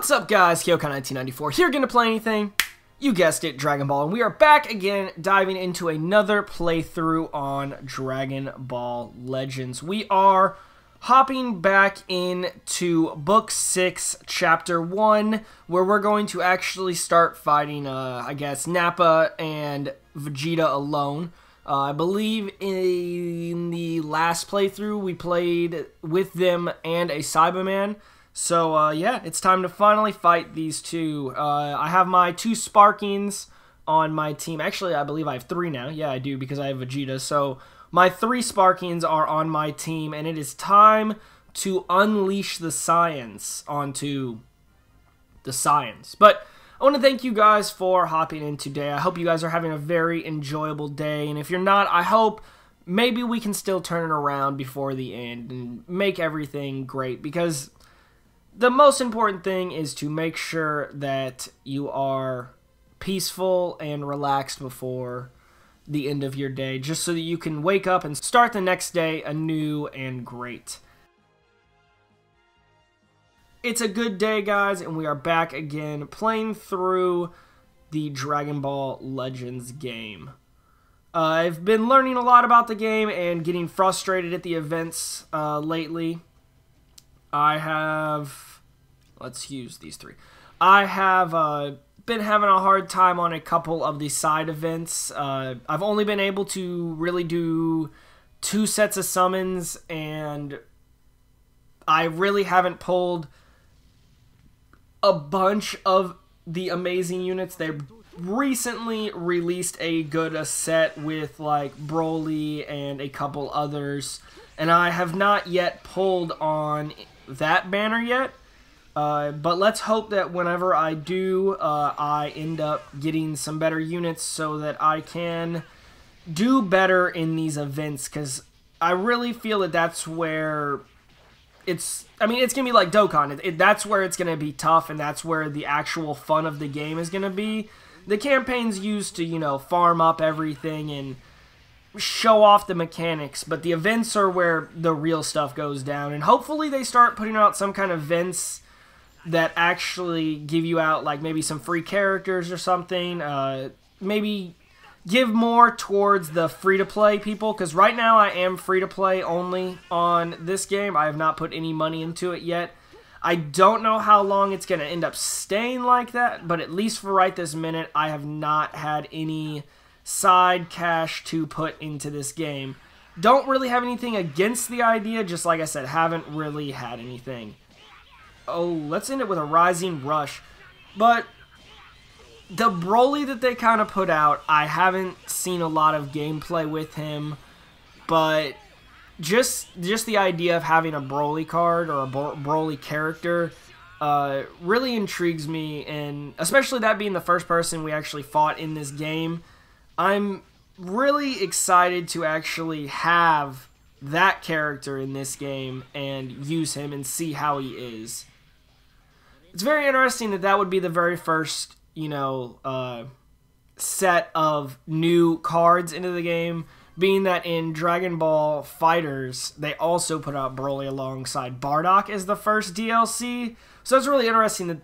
What's up guys, KihoKai1994 here gonna play anything, you guessed it, Dragon Ball, and we are back again diving into another playthrough on Dragon Ball Legends. We are hopping back into Book 6, Chapter 1, where we're going to actually start fighting, uh, I guess, Nappa and Vegeta alone. Uh, I believe in the last playthrough we played with them and a Saibaman. So uh, yeah, it's time to finally fight these two. Uh, I have my two Sparkings on my team. Actually, I believe I have three now. Yeah, I do because I have Vegeta. So my three Sparkings are on my team, and it is time to unleash the Saiyans onto the Saiyans. But I want to thank you guys for hopping in today. I hope you guys are having a very enjoyable day, and if you're not, I hope maybe we can still turn it around before the end and make everything great because the most important thing is to make sure that you are peaceful and relaxed before the end of your day, just so that you can wake up and start the next day anew and great. It's a good day, guys, and we are back again playing through the Dragon Ball Legends game. Uh, I've been learning a lot about the game and getting frustrated at the events uh, lately. I have. Let's use these three. I have uh, been having a hard time on a couple of the side events. Uh, I've only been able to really do two sets of summons, and I really haven't pulled a bunch of the amazing units. They recently released a good a set with like Broly and a couple others, and I have not yet pulled on that banner yet. Uh, but let's hope that whenever I do, uh, I end up getting some better units so that I can do better in these events because I really feel that that's where it's. I mean, it's gonna be like Dokkan. It, it, that's where it's gonna be tough, and that's where the actual fun of the game is gonna be. The campaign's used to you know farm up everything and show off the mechanics, but the events are where the real stuff goes down. And hopefully, they start putting out some kind of events that actually give you out like maybe some free characters or something. Uh, maybe give more towards the free to play people because right now I am free to play only on this game. I have not put any money into it yet. I don't know how long it's going to end up staying like that, but at least for right this minute, I have not had any side cash to put into this game. Don't really have anything against the idea, just like I said, haven't really had anything. Oh, let's end it with a Rising Rush. But the Broly that they kind of put out, I haven't seen a lot of gameplay with him, but just just the idea of having a Broly card or a Broly character uh, really intrigues me, and especially that being the first person we actually fought in this game, I'm really excited to actually have that character in this game and use him and see how he is it's very interesting that that would be the very first, you know, uh, set of new cards into the game. Being that in Dragon Ball Fighters, they also put out Broly alongside Bardock as the first DLC. So it's really interesting that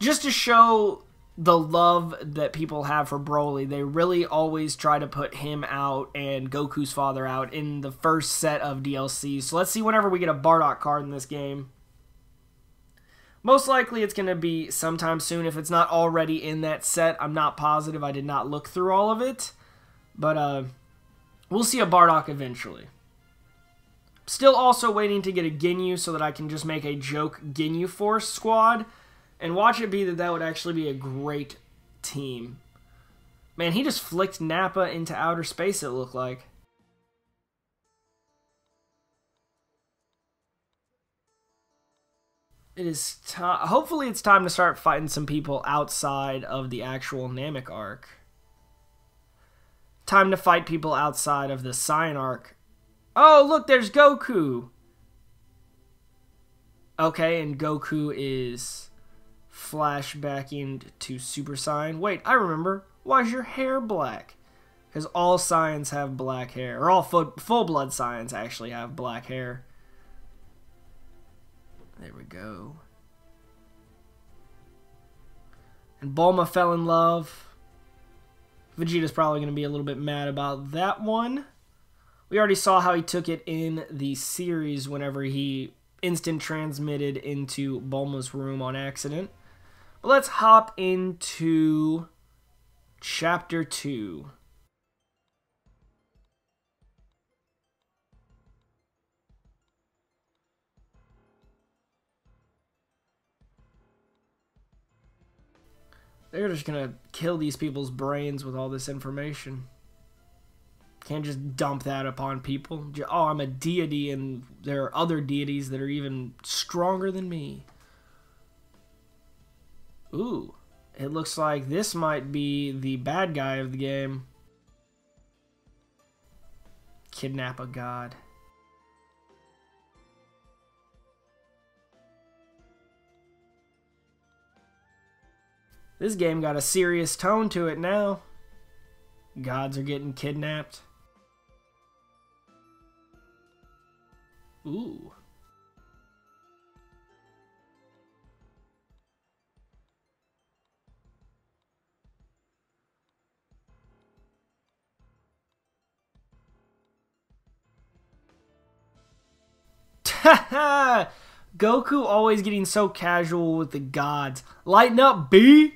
just to show the love that people have for Broly, they really always try to put him out and Goku's father out in the first set of DLC. So let's see whenever we get a Bardock card in this game. Most likely it's going to be sometime soon if it's not already in that set. I'm not positive. I did not look through all of it. But uh, we'll see a Bardock eventually. Still also waiting to get a Ginyu so that I can just make a joke Ginyu Force squad. And watch it be that that would actually be a great team. Man, he just flicked Nappa into outer space, it looked like. It is time. Hopefully, it's time to start fighting some people outside of the actual Namek arc. Time to fight people outside of the Saiyan arc. Oh, look, there's Goku. Okay, and Goku is flashbacking to Super Saiyan. Wait, I remember. Why is your hair black? Because all Saiyans have black hair. Or all full blood Saiyans actually have black hair. There we go. And Bulma fell in love. Vegeta's probably going to be a little bit mad about that one. We already saw how he took it in the series whenever he instant transmitted into Bulma's room on accident. But let's hop into chapter 2. They're just gonna kill these people's brains with all this information. Can't just dump that upon people. Oh, I'm a deity, and there are other deities that are even stronger than me. Ooh, it looks like this might be the bad guy of the game. Kidnap a god. This game got a serious tone to it now. Gods are getting kidnapped. Ooh. Goku always getting so casual with the gods. Lighten up, B!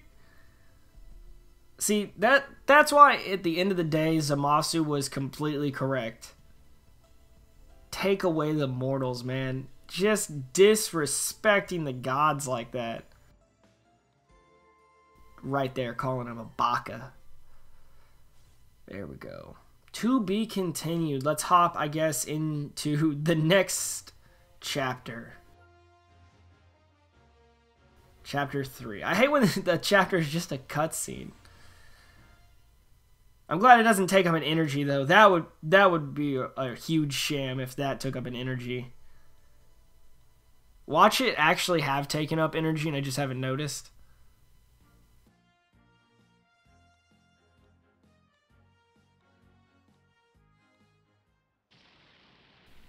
See, that that's why at the end of the day Zamasu was completely correct. Take away the mortals, man. Just disrespecting the gods like that. Right there, calling him a baka. There we go. To be continued. Let's hop, I guess, into the next chapter. Chapter 3. I hate when the chapter is just a cutscene. I'm glad it doesn't take up an energy though. That would that would be a, a, huge sham if that took up an energy. Watch it actually have taken up energy and I just haven't noticed.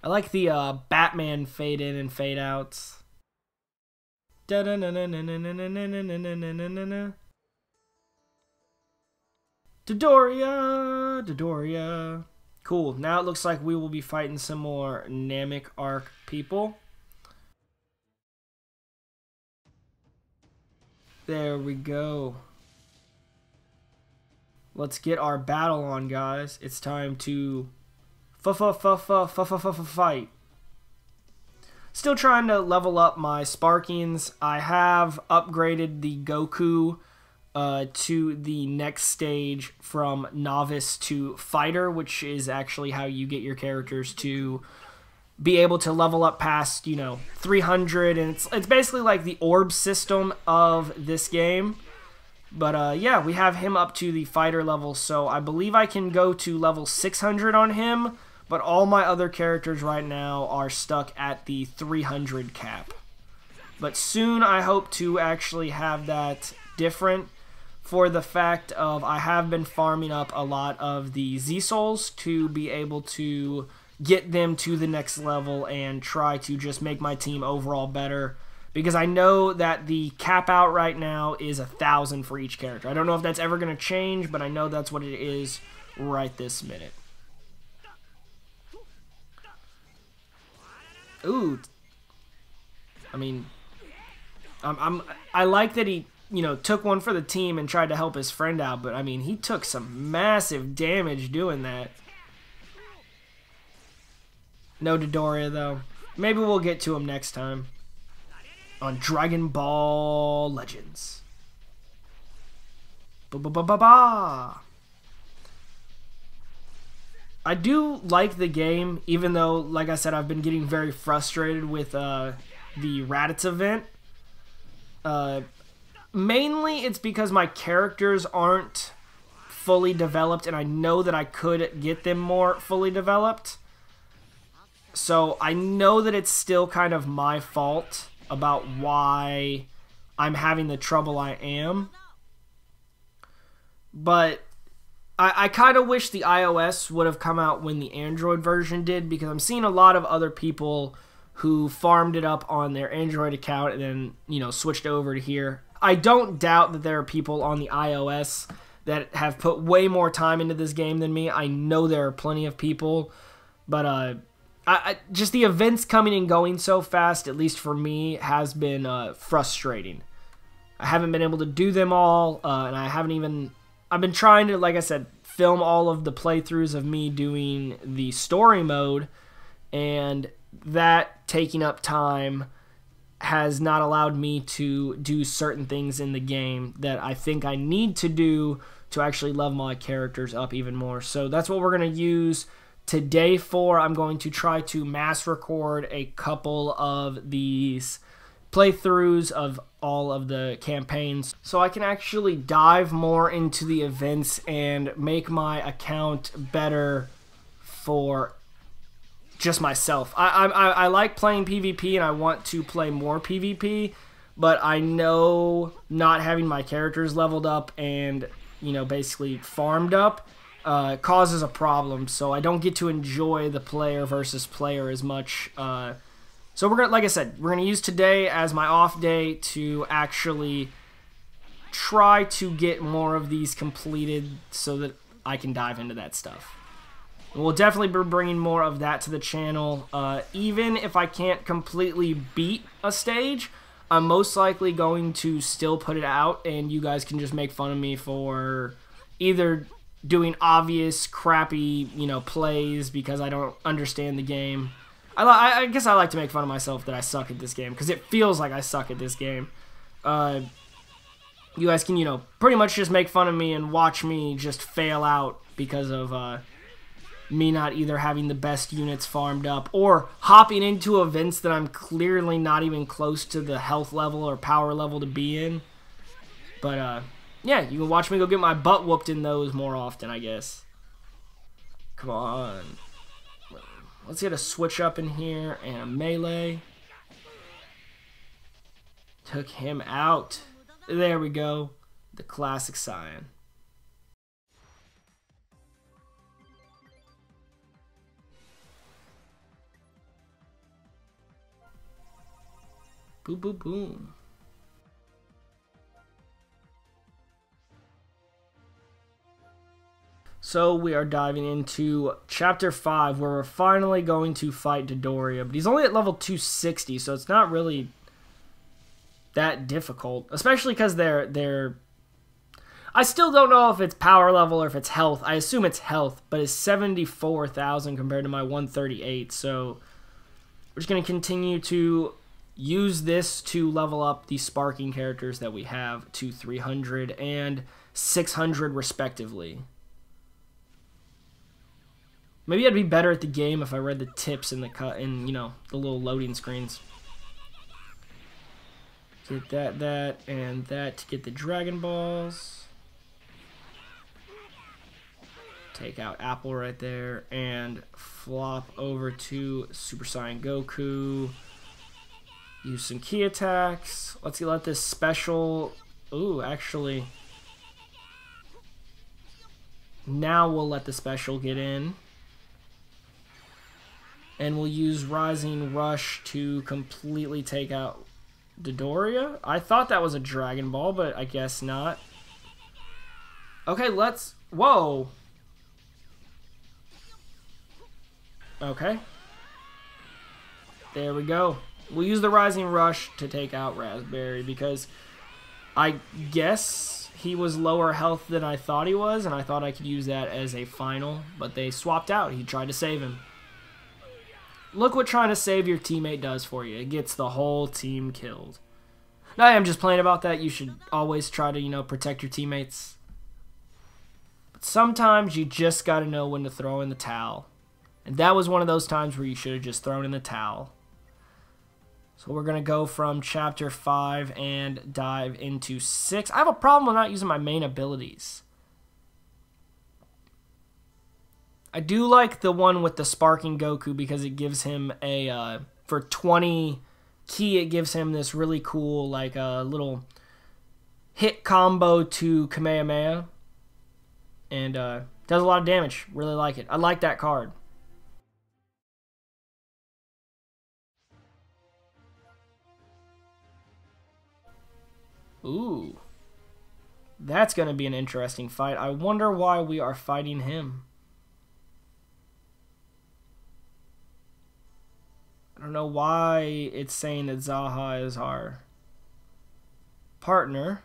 I like the uh, Batman fade in and fade outs. Dodoria! Dodoria. Cool. Now it looks like we will be fighting some more Namek Arc people. There we go. Let's get our battle on, guys. It's time to fight. Still trying to level up my Sparkings. I have upgraded the Goku uh, to the next stage from novice to fighter, which is actually how you get your characters to be able to level up past you know 300 and it's it's basically like the orb system of this game. But uh, yeah we have him up to the fighter level. So i believe i can go to level 600 on him. But all my other characters right now are stuck at the 300 cap. But soon i hope to actually have that different for the fact of I have been farming up a lot of the Z Souls to be able to get them to the next level and try to just make my team overall better. Because I know that the cap out right now is a thousand for each character. I don't know if that's ever going to change, but I know that's what it is right this minute. Ooh. I mean, I'm, I'm I like that he you know, took one for the team and tried to help his friend out, but I mean, he took some massive damage doing that. No Dodoria, though. Maybe we'll get to him next time on Dragon Ball Legends. Ba ba ba ba ba. I do like the game, even though, like I said, I've been getting very frustrated with uh, the Raditz event. Uh, mainly it's because my characters aren't fully developed and I know that I could get them more fully developed. So I know that it's still kind of my fault about why I'm having the trouble I am. But I, I kind of wish the iOS would have come out when the Android version did because I'm seeing a lot of other people who farmed it up on their Android account and then, you know, switched over to here. I don't doubt that there are people on the iOS that have put way more time into this game than me. I know there are plenty of people, but uh, I, I, just the events coming and going so fast, at least for me, has been uh, frustrating. I haven't been able to do them all, uh, and I haven't even. I've been trying to, like I said, film all of the playthroughs of me doing the story mode, and that taking up time has not allowed me to do certain things in the game that I think I need to do to actually level my characters up even more. So that's what we're going to use today for. I'm going to try to mass record a couple of these playthroughs of all of the campaigns so I can actually dive more into the events and make my account better for just myself. I, I, I like playing PvP and I want to play more PvP, but I know not having my characters leveled up and, you know, basically farmed up uh, causes a problem. So I don't get to enjoy the player versus player as much. Uh, so we're gonna, like I said, we're gonna use today as my off day to actually try to get more of these completed so that I can dive into that stuff. We'll definitely be bringing more of that to the channel. Uh, even if I can't completely beat a stage, I'm most likely going to still put it out, and you guys can just make fun of me for either doing obvious crappy, you know, plays because I don't understand the game. I, I guess I like to make fun of myself that I suck at this game because it feels like I suck at this game. Uh, you guys can, you know, pretty much just make fun of me and watch me just fail out because of uh, me not either having the best units farmed up or hopping into events that I'm clearly not even close to the health level or power level to be in. But uh, yeah, you can watch me go get my butt whooped in those more often, I guess. Come on. Let's get a switch up in here and a melee. Took him out. There we go. The classic Sion. Boom, boom, boom. So we are diving into chapter 5 where we're finally going to fight Dodoria. But he's only at level 260, so it's not really that difficult. Especially because they're they're I still don't know if it's power level or if it's health. I assume it's health, but it's 74,000 compared to my 138. So we're just going to continue to use this to level up the sparking characters that we have to 300 and 600 respectively. Maybe I'd be better at the game if I read the tips in the cut in you know the little loading screens. Get that, that, and that to get the Dragon Balls. Take out Appule right there and flop over to Super Saiyan Goku. Use some key attacks. Let's let this special. Ooh, actually. Now we'll let the special get in and we'll use Rising Rush to completely take out Dodoria. I thought that was a Dragon Ball, but I guess not. Okay, let's... Whoa! Okay. There we go. We'll use the Rising Rush to take out Raspberry because I guess he was lower health than I thought he was, and I thought I could use that as a final, but they swapped out. He tried to save him. Look what trying to save your teammate does for you. It gets the whole team killed. Now, I am just playing about that. You should always try to, you know, protect your teammates. But sometimes you just got to know when to throw in the towel. And that was one of those times where you should have just thrown in the towel. So we're going to go from chapter 5 and dive into 6. I have a problem with not using my main abilities. I do like the one with the sparking Goku because it gives him a uh, for 20 key, it gives him this really cool like a uh, little hit combo to Kamehameha and uh, does a lot of damage. Really like it. I like that card. Ooh. That's going to be an interesting fight. I wonder why we are fighting him. I don't know why it's saying that Zaha is our partner.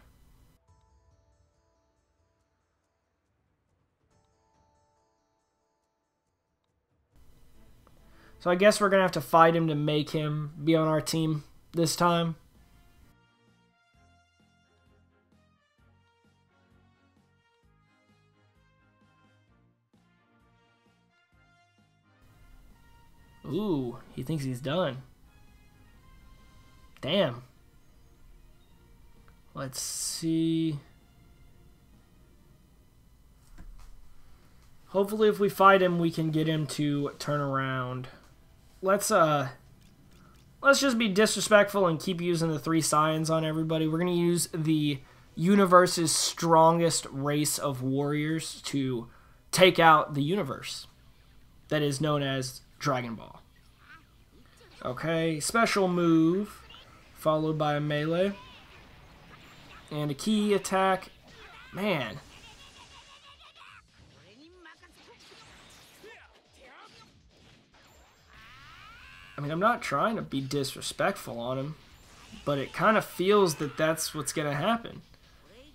So I guess we're going to have to fight him to make him be on our team this time. Ooh, he thinks he's done. Damn. Let's see. Hopefully if we fight him, we can get him to turn around. Let's, uh... Let's just be disrespectful and keep using the three Saiyans on everybody. We're going to use the universe's strongest race of warriors to take out the universe that is known as Dragon Ball. Okay, special move, followed by a melee. And a key attack. Man. I mean, I'm not trying to be disrespectful on him, but it kind of feels that that's what's going to happen.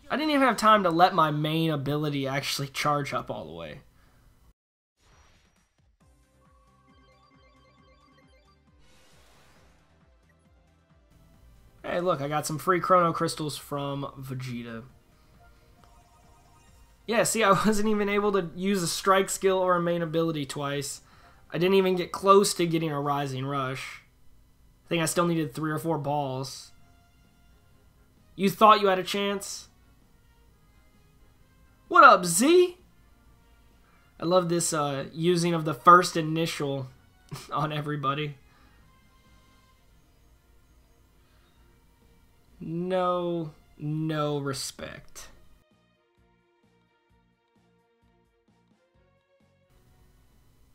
I didn't even have time to let my main ability actually charge up all the way. Hey, look, I got some free Chrono Crystals from Vegeta. Yeah, see, I wasn't even able to use a strike skill or a main ability twice. I didn't even get close to getting a Rising Rush. I think I still needed three or four balls. You thought you had a chance? What up, Z? I love this uh, using of the first initial on everybody. No, no respect.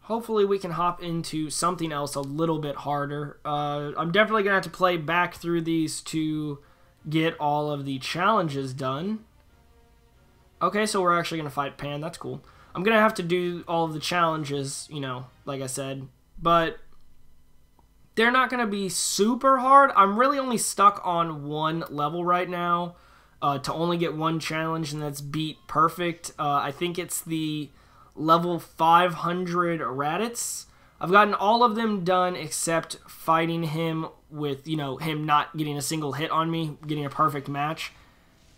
Hopefully we can hop into something else a little bit harder. Uh, I'm definitely going to have to play back through these to get all of the challenges done. Okay, so we're actually going to fight Pan. That's cool. I'm going to have to do all of the challenges, you know, like I said. But they're not going to be super hard. I'm really only stuck on one level right now uh, to only get one challenge, and that's beat perfect. Uh, I think it's the level 500 Raditz. I've gotten all of them done except fighting him with, you know, him not getting a single hit on me, getting a perfect match.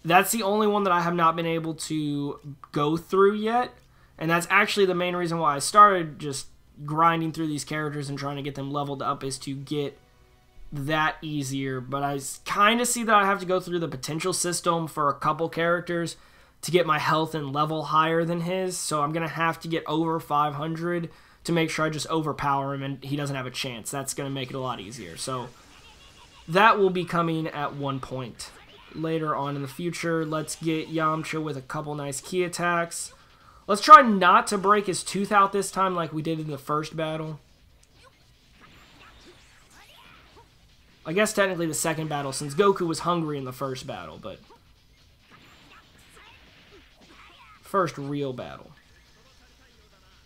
That's the only one that I have not been able to go through yet. And that's actually the main reason why I started just grinding through these characters and trying to get them leveled up is to get that easier. But I kind of see that I have to go through the potential system for a couple characters to get my health and level higher than his. So I'm going to have to get over 500 to make sure I just overpower him and he doesn't have a chance. That's going to make it a lot easier. So that will be coming at one point later on in the future. Let's get Yamcha with a couple nice key attacks. Let's try not to break his tooth out this time like we did in the first battle. I guess technically the second battle since Goku was hungry in the first battle, but... First real battle.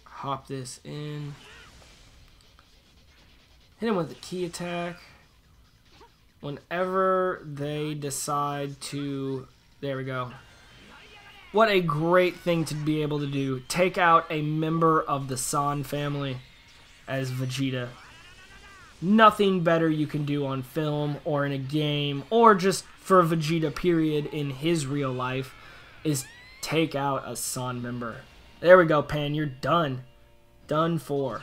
Hop this in. Hit him with a key attack. Whenever they decide to... There we go. What a great thing to be able to do. Take out a member of the Son family as Vegeta. Nothing better you can do on film or in a game or just for Vegeta period in his real life is take out a Son member. There we go, Pan. You're done. Done for.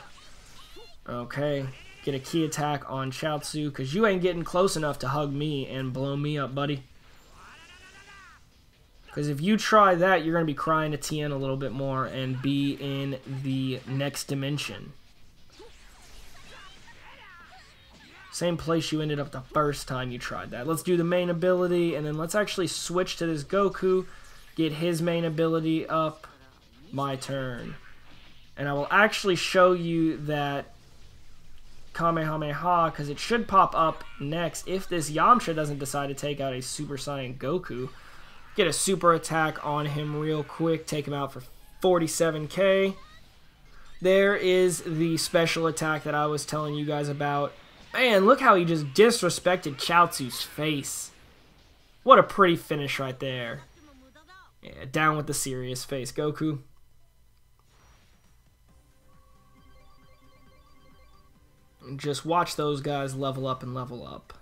Okay. Get a key attack on Chaozu because you ain't getting close enough to hug me and blow me up, buddy. Because if you try that, you're going to be crying to Tien a little bit more and be in the next dimension. Same place you ended up the first time you tried that. Let's do the main ability, and then let's actually switch to this Goku, get his main ability up. My turn. And I will actually show you that Kamehameha because it should pop up next if this Yamcha doesn't decide to take out a Super Saiyan Goku. Get a super attack on him real quick, take him out for 47k. There is the special attack that I was telling you guys about. Man, look how he just disrespected Chaozu's face. What a pretty finish right there. Yeah, down with the serious face, Goku. And just watch those guys level up and level up.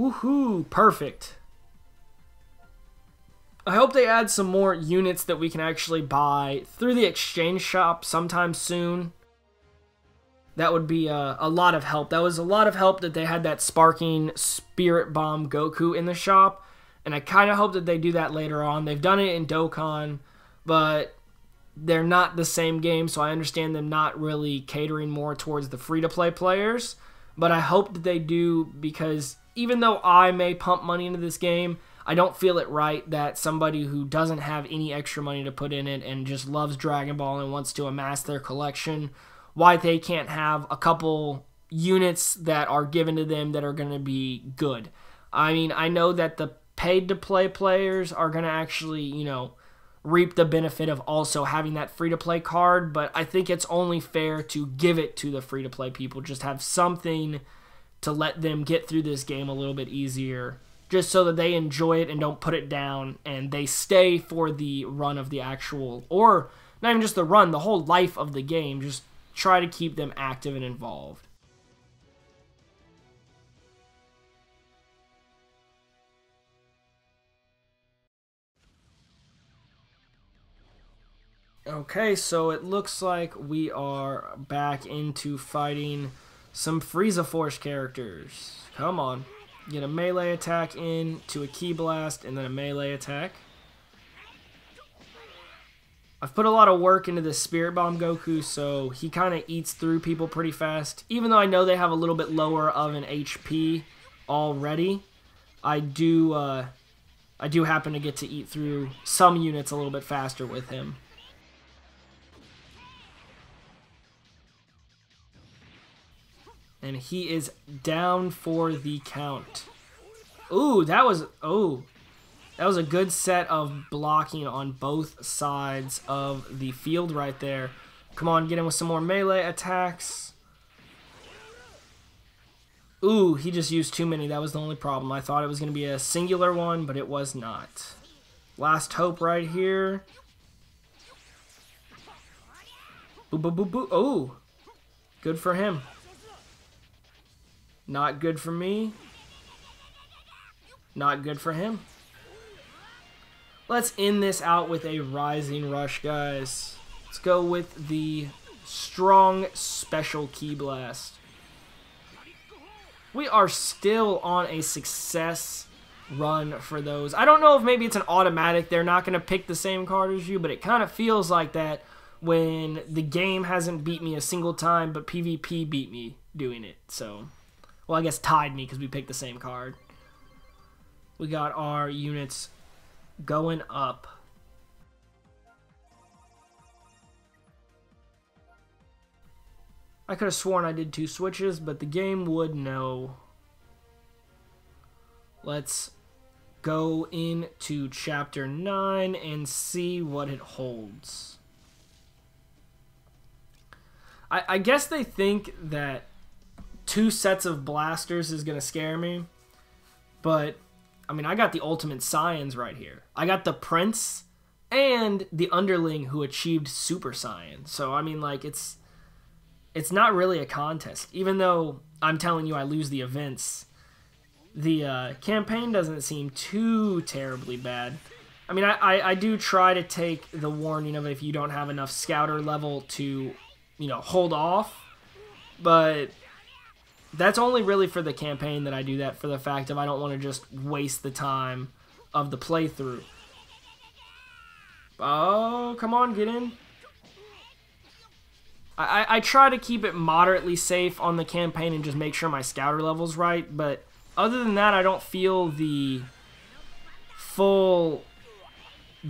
Woohoo! Perfect. I hope they add some more units that we can actually buy through the exchange shop sometime soon. That would be a, a lot of help. That was a lot of help that they had that sparking spirit bomb Goku in the shop. And I kind of hope that they do that later on. They've done it in Dokkan, but they're not the same game, so I understand them not really catering more towards the free to play players. But I hope that they do because even though I may pump money into this game, I don't feel it right that somebody who doesn't have any extra money to put in it and just loves Dragon Ball and wants to amass their collection, why they can't have a couple units that are given to them that are going to be good. I mean, I know that the paid to play players are going to actually, you know, reap the benefit of also having that free to play card, but I think it's only fair to give it to the free to play people. Just have something to let them get through this game a little bit easier, just so that they enjoy it and don't put it down and they stay for the run of the actual, or not even just the run, the whole life of the game. Just try to keep them active and involved. Okay, so it looks like we are back into fighting some Frieza Force characters. Come on. Get a melee attack in to a Ki Blast and then a melee attack. I've put a lot of work into the Spirit Bomb Goku, so he kind of eats through people pretty fast. Even though I know they have a little bit lower of an HP already, I do uh, I do happen to get to eat through some units a little bit faster with him. And he is down for the count. Ooh, that was... Oh. That was a good set of blocking on both sides of the field right there. Come on, get in with some more melee attacks. Ooh, he just used too many. That was the only problem. I thought it was going to be a singular one, but it was not. Last hope right here. Boo, boo, boo, boo. Oh, good for him. Not good for me. Not good for him. Let's end this out with a Rising Rush, guys. Let's go with the Strong Special Ki Blast. We are still on a success run for those. I don't know if maybe it's an automatic. They're not going to pick the same card as you, but it kind of feels like that when the game hasn't beat me a single time, but PvP beat me doing it. So... Well, I guess tied me because we picked the same card. We got our units going up. I could have sworn I did two switches, but the game would know. Let's go into chapter 9 and see what it holds. I, I guess they think that two sets of blasters is to scare me. But, I mean, I got the ultimate Saiyans right here. I got the Prince and the underling who achieved Super Saiyan. So, I mean, like, it's it's not really a contest. Even though I'm telling you I lose the events, the uh, campaign doesn't seem too terribly bad. I mean, I, I, I do try to take the warning of if you don't have enough scouter level to, you know, hold off. But that's only really for the campaign that I do that for the fact of I don't want to just waste the time of the playthrough. Oh, come on, get in. I, I, try to keep it moderately safe on the campaign and just make sure my scouter level's right, but other than that, I don't feel the full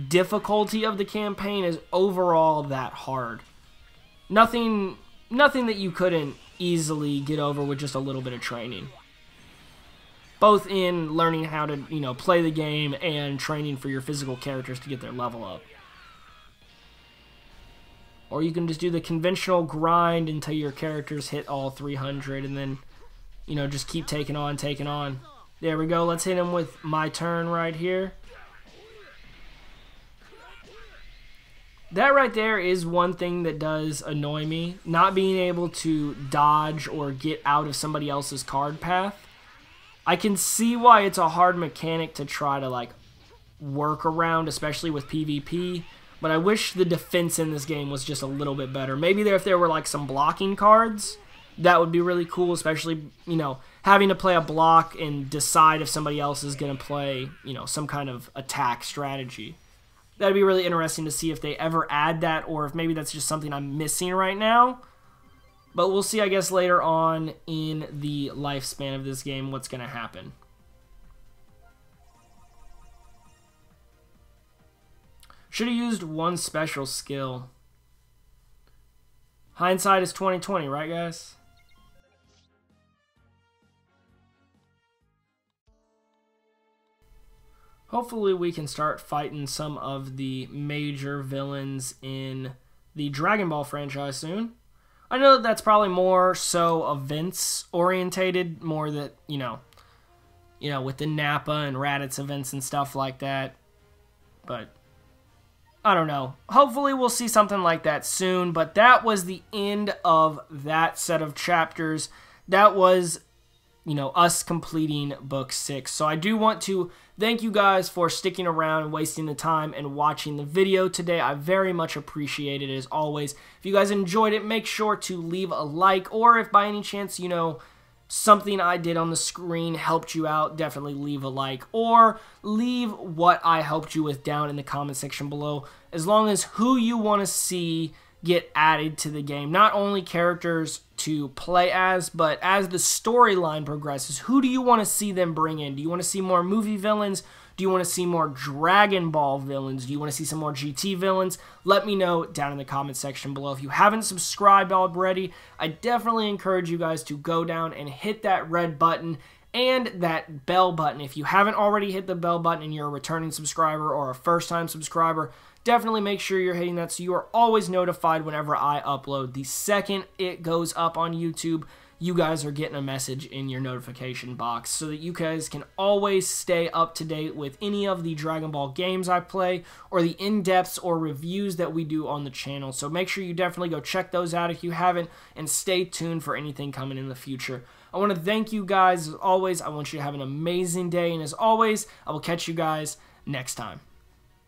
difficulty of the campaign is overall that hard. Nothing, nothing that you couldn't easily get over with just a little bit of training. Both in learning how to, you know, play the game and training for your physical characters to get their level up. Or you can just do the conventional grind until your characters hit all 300 and then, you know, just keep taking on, taking on. There we go. Let's hit him with my turn right here. That right there is one thing that does annoy me. Not being able to dodge or get out of somebody else's card path. I can see why it's a hard mechanic to try to, like, work around, especially with PvP. But I wish the defense in this game was just a little bit better. Maybe there, if there were like some blocking cards, that would be really cool, especially, you know, having to play a block and decide if somebody else is going to play, you know, some kind of attack strategy. That'd be really interesting to see if they ever add that or if maybe that's just something I'm missing right now. But we'll see, I guess, later on in the lifespan of this game what's going to happen. Should have used one special skill. Hindsight is 2020, right guys? Hopefully we can start fighting some of the major villains in the Dragon Ball franchise soon. I know that that's probably more so events orientated, more that, you know, you know, with the Nappa and Raditz events and stuff like that. But I don't know. Hopefully, we'll see something like that soon. But that was the end of that set of chapters. That was, you know, us completing book six. So I do want to thank you guys for sticking around and wasting the time and watching the video today. I very much appreciate it as always. If you guys enjoyed it, make sure to leave a like, or if by any chance, you know, something I did on the screen helped you out, definitely leave a like or leave what I helped you with down in the comment section below. As long as who you want to see get added to the game. Not only characters to play as, but as the storyline progresses, who do you want to see them bring in? Do you want to see more movie villains? Do you want to see more Dragon Ball villains? Do you want to see some more GT villains? Let me know down in the comment section below. If you haven't subscribed already, I definitely encourage you guys to go down and hit that red button and that bell button. If you haven't already hit the bell button and you're a returning subscriber or a first time subscriber, definitely make sure you're hitting that so you are always notified whenever I upload. The second it goes up on YouTube, you guys are getting a message in your notification box so that you guys can always stay up to date with any of the Dragon Ball games I play or the in-depths or reviews that we do on the channel. So make sure you definitely go check those out if you haven't and stay tuned for anything coming in the future. I want to thank you guys as always. I want you to have an amazing day and as always, I will catch you guys next time.